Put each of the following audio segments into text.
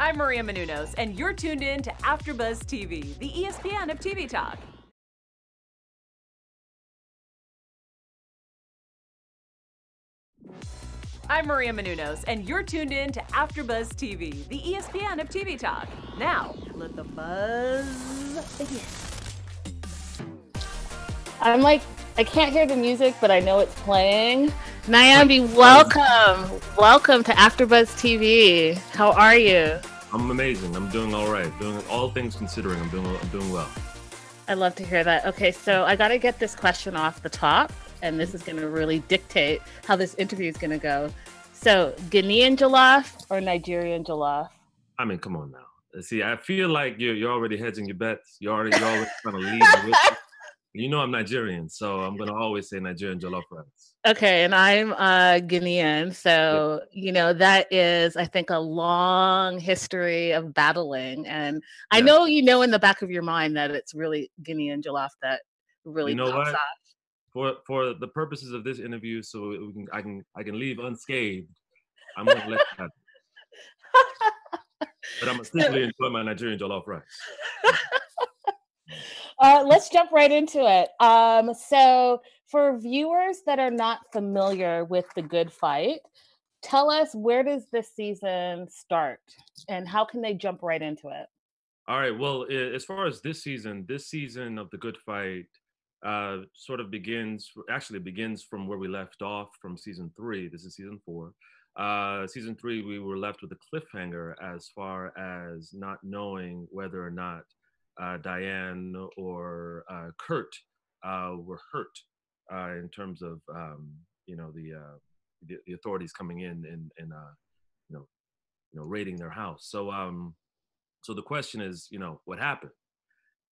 I'm Maria Menounos, and you're tuned in to AfterBuzz TV, the ESPN of TV talk. I'm Maria Menounos, and you're tuned in to AfterBuzz TV, the ESPN of TV talk. Now, let the buzz begin. I'm like, I can't hear the music, but I know it's playing. Nyambi, um, welcome. Welcome to AfterBuzz TV. How are you? I'm amazing. I'm doing all right. Doing all things considering, I'm doing I'm doing well. I love to hear that. Okay, so I got to get this question off the top, and this is going to really dictate how this interview is going to go. So, Ghanaian jollof or Nigerian jollof? I mean, come on now. See, I feel like you're you're already hedging your bets. You're already you're already trying to lead. You know I'm Nigerian, so I'm gonna always say Nigerian jollof rice. Okay, and I'm uh, Guinean, so yeah. you know that is, I think, a long history of battling, and I know you know in the back of your mind that it's really Guinean jollof that really you know pops what? off. For for the purposes of this interview, so we can, I can I can leave unscathed. I'm gonna let that. but I'm simply enjoy my Nigerian jollof rice. Uh, let's jump right into it. Um, so, for viewers that are not familiar with the Good Fight, tell us where does this season start, and how can they jump right into it? All right. Well, as far as this season, this season of the Good Fight uh, sort of begins. Actually, begins from where we left off from season three. This is season four. Uh, season three, we were left with a cliffhanger as far as not knowing whether or not Diane or uh, Kurt uh, were hurt in terms of um, you know the, the, the authorities coming in and and you know you know raiding their house. So um, so the question is you know what happened,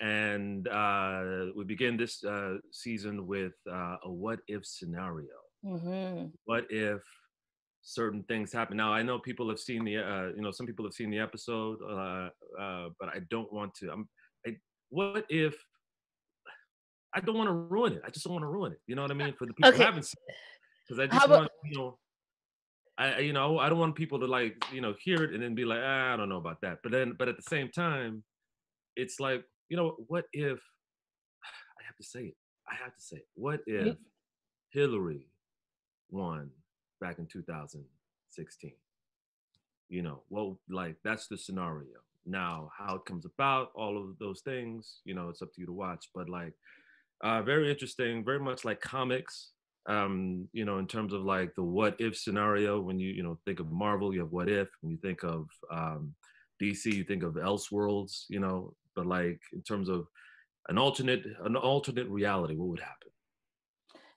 and uh, we begin this uh, season with uh, a what if scenario. Mm-hmm. What if certain things happen? Now I know people have seen the you know some people have seen the episode, but I don't want to. I'm what if I don't want to ruin it? I just don't want to ruin it. You know what I mean? For the people okay. who haven't seen it. Because I just about, want, you know, I you know, I don't want people to like, you know, hear it and then be like, ah, I don't know about that. But then but at the same time, it's like, you know, what if I have to say it. I have to say it. What if Hillary won back in 2016? You know, well, like that's the scenario. Now, how it comes about, all of those things, you know, it's up to you to watch. But like, uh, very interesting, very much like comics. Um, you know, in terms of like the what if scenario. When you you know think of Marvel, you have what if. When you think of um, DC, you think of Elseworlds. You know, but like in terms of an alternate an alternate reality, what would happen?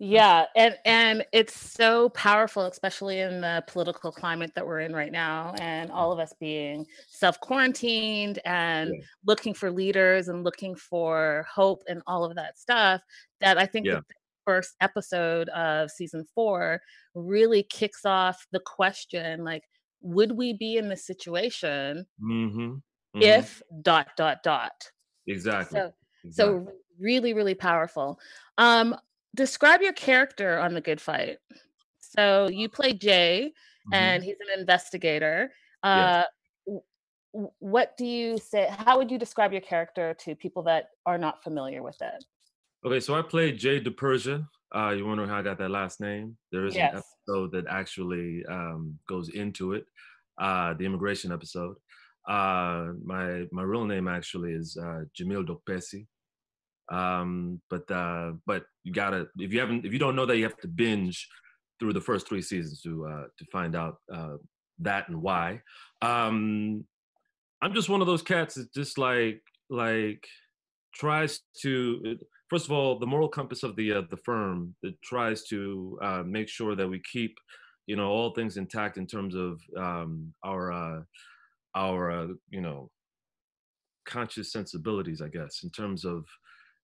Yeah, and and it's so powerful, especially in the political climate that we're in right now, and all of us being self quarantined and yeah. looking for leaders and looking for hope and all of that stuff. That I think yeah. the first episode of season four really kicks off the question: like, would we be in this situation mm-hmm. Mm-hmm. if dot dot dot? Exactly. So, exactly. so really, really powerful. Um, describe your character on the good fight. So you play jay mm-hmm. and he's an investigator. Uh yes. what do you say how would you describe your character to people that are not familiar with it? Okay so i played jay DiPersia uh you wonder how i got that last name? There is yes. an episode that actually um goes into it. Uh the immigration episode. Uh my my real name actually is uh jamil dokpesi um, but uh, but you gotta if you haven't if you don't know that you have to binge through the first three seasons to uh, to find out uh, that and why. Um, I'm just one of those cats that just like like tries to first of all the moral compass of the uh, the firm that tries to uh, make sure that we keep you know all things intact in terms of um, our uh, our uh, you know conscious sensibilities, I guess, in terms of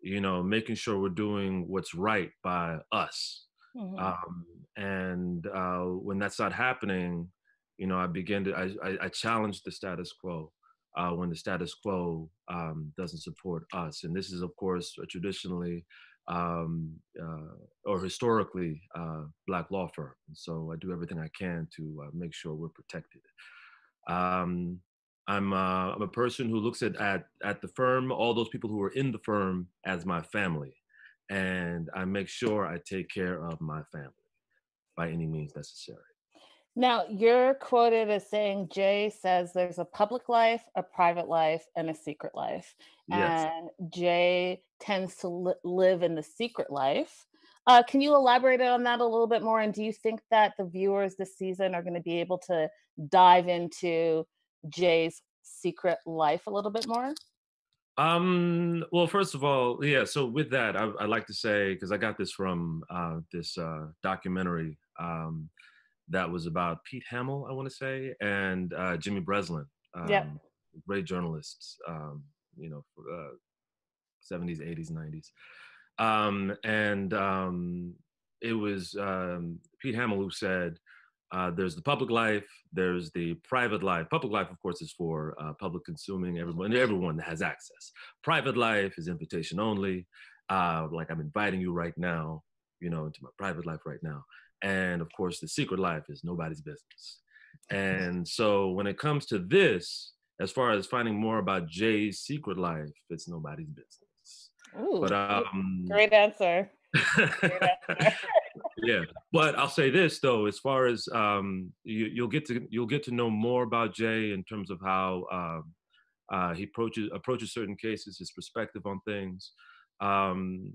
you know, making sure we're doing what's right by us. Mm-hmm. Um, and uh, when that's not happening, you know, I begin to, I, I, I challenge the status quo uh, when the status quo um, doesn't support us. And this is, of course, traditionally um, uh, or historically uh, Black law firm. And so I do everything I can to uh, make sure we're protected. Um, I'm uh, I'm a person who looks at, at at the firm, all those people who are in the firm as my family, and I make sure I take care of my family by any means necessary. Now, you're quoted as saying Jay says there's a public life, a private life, and a secret life. Yes. And Jay tends to li- live in the secret life. Uh, can you elaborate on that a little bit more? And do you think that the viewers this season are going to be able to dive into Jay's secret life a little bit more? Um, well, first of all, yeah. So with that, I, would like to say because I got this from uh, this uh, documentary um, that was about Pete Hamill, I want to say, and uh, Jimmy Breslin. Um, yeah. Great journalists, um, you know, uh, 70s, 80s, 90s. Um, and um, it was um, Pete Hamill who said, uh, there's the public life, there's the private life. Public life, of course, is for uh, public consuming, everyone, everyone has access. Private life is invitation only. Uh, like I'm inviting you right now, you know, into my private life right now. And of course, the secret life is nobody's business. And so when it comes to this, as far as finding more about Jay's secret life, it's nobody's business. Ooh, but um, great answer. great answer yeah, but I'll say this though, as far as um, you, will get to you'll get to know more about Jay in terms of how um, uh, he approaches approaches certain cases, his perspective on things. Um,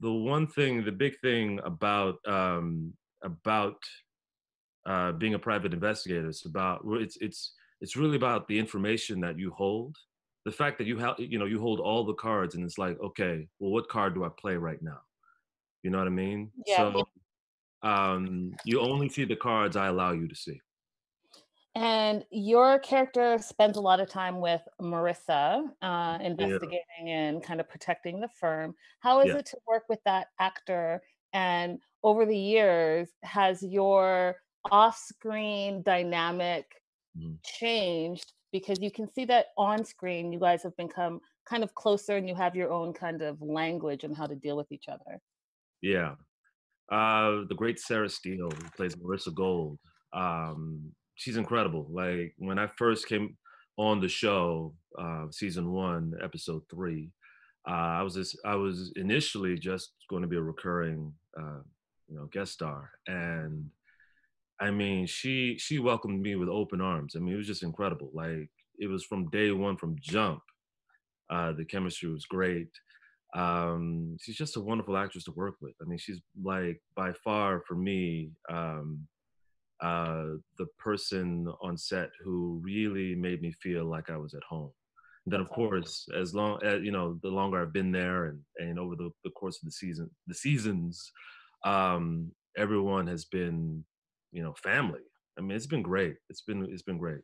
the one thing, the big thing about um, about uh, being a private investigator is about it's it's it's really about the information that you hold. The fact that you have you know you hold all the cards, and it's like, okay, well, what card do I play right now? You know what I mean? Yeah. So um, you only see the cards I allow you to see. And your character spends a lot of time with Marissa, uh, investigating yeah. and kind of protecting the firm. How is yeah. it to work with that actor? And over the years, has your off-screen dynamic mm. changed? Because you can see that on screen, you guys have become kind of closer, and you have your own kind of language and how to deal with each other. Yeah, uh, the great Sarah Steele, who plays Marissa Gold. Um, she's incredible. Like when I first came on the show, uh, season one, episode three, uh, I was just, I was initially just going to be a recurring, uh, you know, guest star, and I mean, she she welcomed me with open arms. I mean, it was just incredible. Like it was from day one, from jump. Uh, the chemistry was great um, she's just a wonderful actress to work with. I mean, she's like by far for me um, uh, the person on set who really made me feel like I was at home. And then, of course, as long as you know, the longer I've been there, and and over the, the course of the season, the seasons, um, everyone has been, you know, family. I mean, it's been great. It's been it's been great.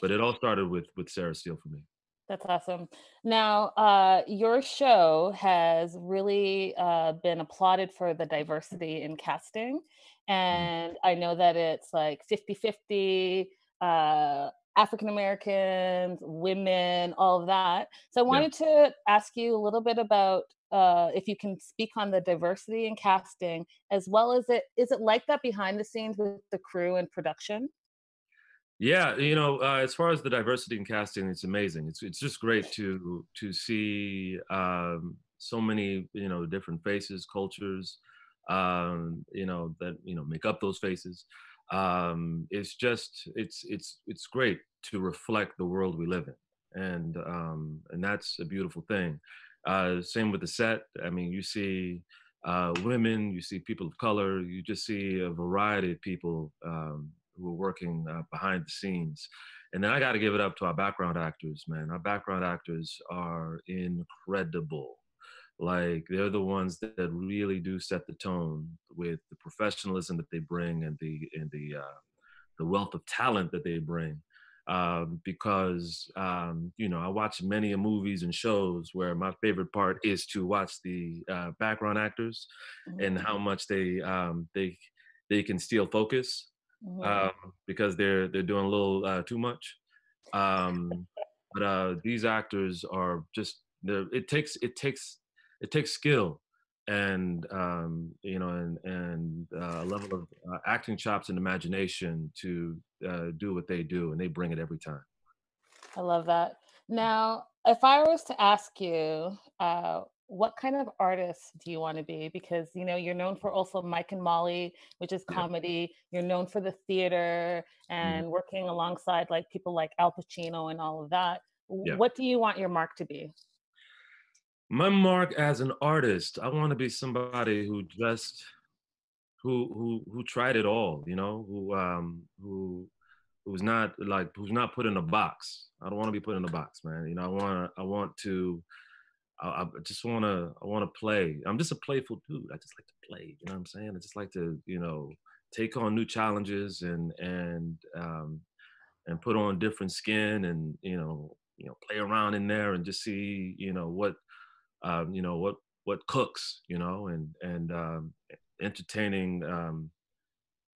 But it all started with with Sarah Steele for me. That's awesome. Now, uh, your show has really uh, been applauded for the diversity in casting. Mm. And I know that it's like 50 50, uh, African Americans, women, all of that. So I wanted yeah. to ask you a little bit about uh, if you can speak on the diversity in casting, as well as it is it like that behind the scenes with the crew and production? Yeah, you know, uh, as far as the diversity in casting, it's amazing. It's it's just great to to see um, so many you know different faces, cultures, um, you know that you know make up those faces. Um, it's just it's it's it's great to reflect the world we live in, and um, and that's a beautiful thing. Uh, same with the set. I mean, you see uh, women, you see people of color, you just see a variety of people um, who are working uh, behind the scenes. And then I got to give it up to our background actors, man. Our background actors are incredible. Like they're the ones that, that really do set the tone with the professionalism that they bring and the and the uh, the wealth of talent that they bring. Um, because um, you know I watch many movies and shows where my favorite part is to watch the uh, background actors mm-hmm. and how much they um, they they can steal focus mm-hmm. um, because they're they're doing a little uh, too much. Um, but uh, these actors are just it takes it takes it takes skill and um, you know, and and uh, a level of uh, acting chops and imagination to uh, do what they do, and they bring it every time. I love that. Now, if I was to ask you, uh, what kind of artist do you want to be? Because you know you're known for also Mike and Molly, which is comedy. You're known for the theater mm-hmm. and mm-hmm. working alongside like people like Al Pacino and all of that. Yeah. What do you want your mark to be? my mark as an artist i want to be somebody who just who who who tried it all you know who um who who's not like who's not put in a box i don't want to be put in a box man you know i want i want to I, I just want to i want to play. I'm just a playful dude. I just like to play you know what i'm saying? I just like to you know take on new challenges and and um and put on different skin and you know you know play around in there and just see you know what um, you know what what cooks you know and and um, entertaining um,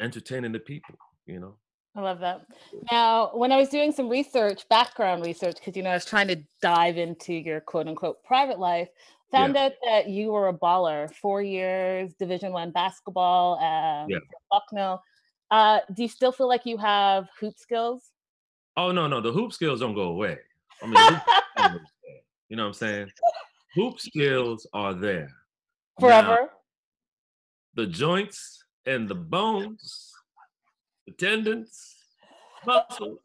entertaining the people you know I love that. Now, when I was doing some research, background research, because you know I was trying to dive into your quote unquote private life, found yeah. out that you were a baller, four years, Division One basketball, um, yeah. Bucknell. Uh, do you still feel like you have hoop skills? Oh no, no, the hoop skills don't go away. I mean, you know what I'm saying? hoop skills are there forever. Now, the joints and the bones, the tendons, muscles,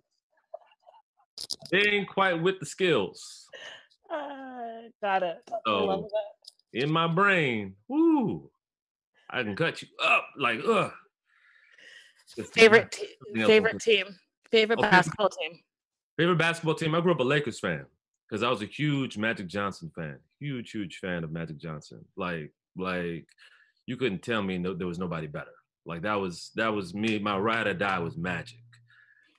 they ain't quite with the skills. Uh, got it. So, in my brain, whoo, I can cut you up like ugh. Favorite te- favorite team, favorite okay. basketball team. Favorite basketball team. I grew up a Lakers fan because I was a huge Magic Johnson fan huge, huge fan of Magic Johnson. Like, like you couldn't tell me no, there was nobody better. Like that was that was me. My ride or die was Magic.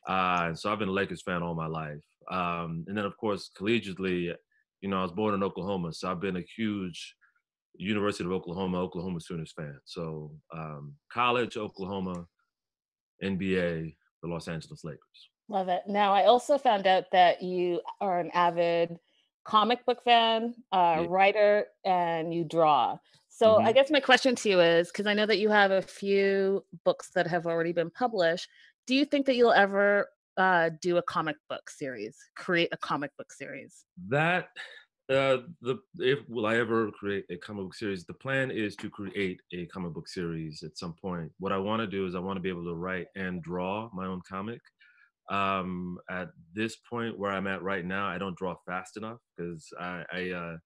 Uh, so I've been a Lakers fan all my life. Um, and then of course collegiately, you know, I was born in Oklahoma, so I've been a huge University of Oklahoma, Oklahoma Sooners fan. So um, college, Oklahoma, NBA, the Los Angeles Lakers. Love it. Now I also found out that you are an avid comic book fan, uh, yeah. writer, and you draw. So mm-hmm. I guess my question to you is because I know that you have a few books that have already been published. Do you think that you'll ever uh, do a comic book series, create a comic book series? That uh, the if will I ever create a comic book series? The plan is to create a comic book series at some point. What I want to do is I want to be able to write and draw my own comic um, at this point where I'm at right now, I don't draw fast enough because I, I uh,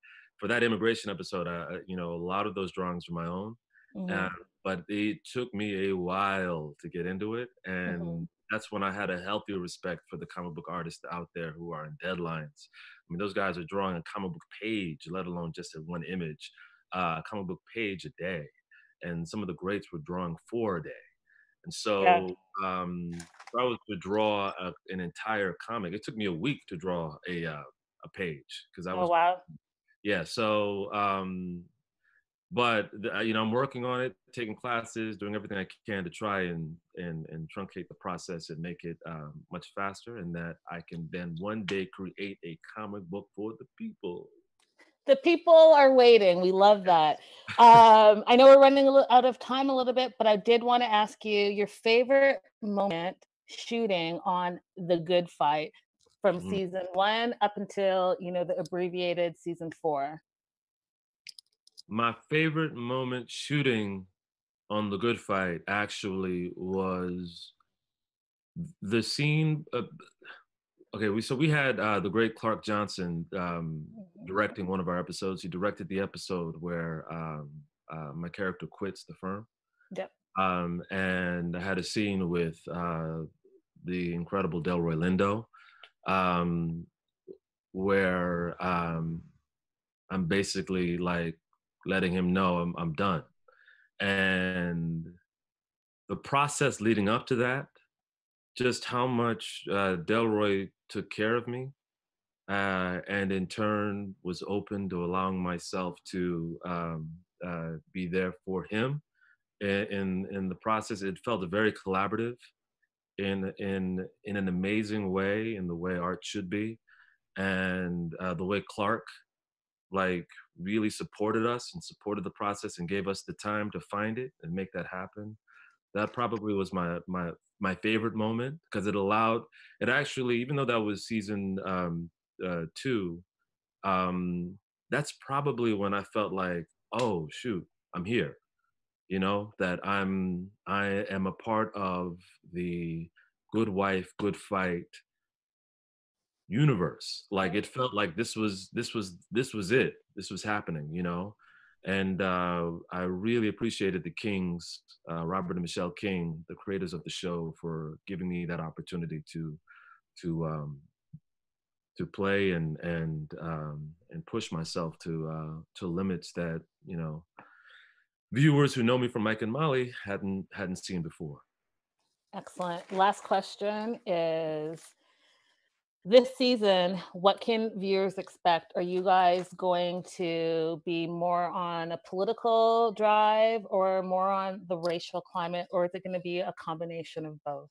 for that immigration episode, I, you know, a lot of those drawings are my own. Mm-hmm. Uh, but it took me a while to get into it, and mm-hmm. that's when I had a healthy respect for the comic book artists out there who are in deadlines. I mean, those guys are drawing a comic book page, let alone just a one image, uh, a comic book page a day, and some of the greats were drawing four a day. And so yeah. um, if I was to draw a, an entire comic, it took me a week to draw a uh, a page because I oh, was. Oh wow. Yeah. So, um, but the, uh, you know, I'm working on it, taking classes, doing everything I can to try and and and truncate the process and make it um, much faster, and that I can then one day create a comic book for the people the people are waiting. We love that. Um, I know we're running out of time a little bit, but I did want to ask you your favorite moment shooting on the Good Fight from mm-hmm. season one up until you know the abbreviated season four. My favorite moment shooting on the Good Fight actually was the scene. Uh, Okay, we so we had uh, the great Clark Johnson um, mm-hmm. directing one of our episodes. He directed the episode where um, uh, my character quits the firm. Yep. Um, and I had a scene with uh, the incredible Delroy Lindo, um, where um, I'm basically like letting him know I'm, I'm done. And the process leading up to that just how much uh, Delroy took care of me, uh, and in turn was open to allowing myself to um, uh, be there for him. In in the process, it felt very collaborative, in in in an amazing way, in the way art should be, and uh, the way Clark like really supported us and supported the process and gave us the time to find it and make that happen. That probably was my my my favorite moment because it allowed it actually, even though that was season um, uh, two, um, that's probably when I felt like, oh shoot, I'm here. You know that I'm I am a part of the good wife, good fight universe. Like it felt like this was this was this was it. This was happening. You know, and uh, I really appreciated the Kings, uh, Robert and Michelle King, the creators of the show, for giving me that opportunity to to um, to play and and um, and push myself to uh, to limits that you know viewers who know me from Mike and Molly hadn't hadn't seen before. Excellent. Last question is this season, what can viewers expect? Are you guys going to be more on a political drive or more on the racial climate, or is it going to be a combination of both?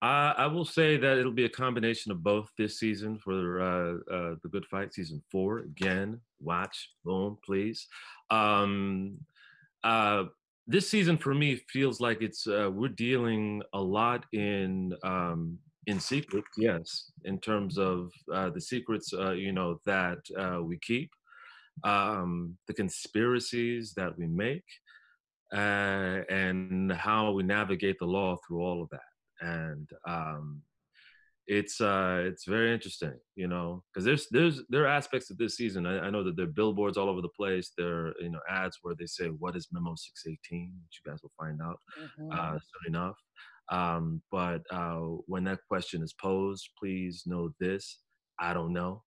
Uh, I will say that it'll be a combination of both this season for uh, uh, the Good Fight season four. Again, watch, boom, please. Um, uh, this season for me feels like it's uh, we're dealing a lot in um, in secret, yes, in terms of uh, the secrets, uh, you know, that uh, we keep, um, the conspiracies that we make, uh, and how we navigate the law through all of that. And um, it's uh, it's very interesting, you know, because there's there's there are aspects of this season. I, I, know that there are billboards all over the place. There are you know ads where they say, "What is Memo 618?" Which you guys will find out mm-hmm. uh, soon enough. Um, but uh, when that question is posed, please know this: I don't know.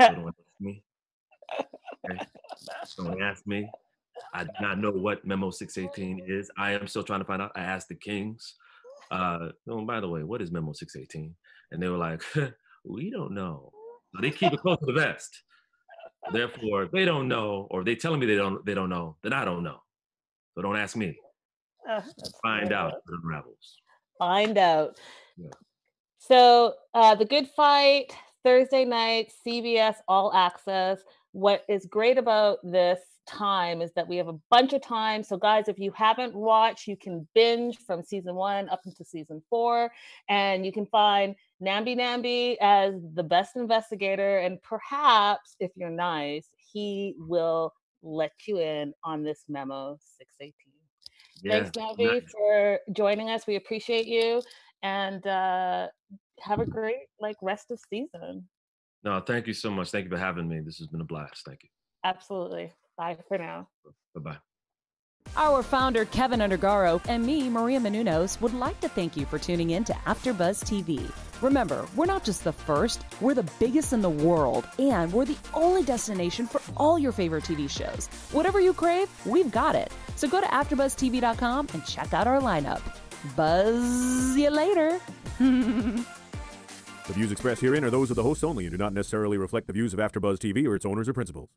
So don't ask me. Okay? Don't ask me. I do not know what Memo 618 is. I am still trying to find out. I asked the Kings. Uh, oh, by the way, what is Memo 618? And they were like, we don't know. So they keep it close to the vest. Therefore, they don't know, or they telling me they don't they don't know, then I don't know. So don't ask me. Uh, Find out the rebels find out. Yeah. So, uh, The Good Fight, Thursday night, CBS All Access. What is great about this time is that we have a bunch of time. So, guys, if you haven't watched, you can binge from season one up into season four, and you can find Nyambi Nyambi as the best investigator. And perhaps, if you're nice, he will let you in on this memo 618. Thanks, Nyambi, nice. for joining us. We appreciate you, and uh, have a great like rest of season. No, thank you so much. Thank you for having me. This has been a blast. Thank you. Absolutely. Bye for now. Bye bye. Our founder, Keven Undergaro, and me, Maria Menounos, would like to thank you for tuning in to AfterBuzz TV. Remember, we're not just the first, we're the biggest in the world, and we're the only destination for all your favorite TV shows. Whatever you crave, we've got it. So go to AfterBuzzTV.com and check out our lineup. Buzz you later. the views expressed herein are those of the hosts only and do not necessarily reflect the views of AfterBuzz TV or its owners or principals.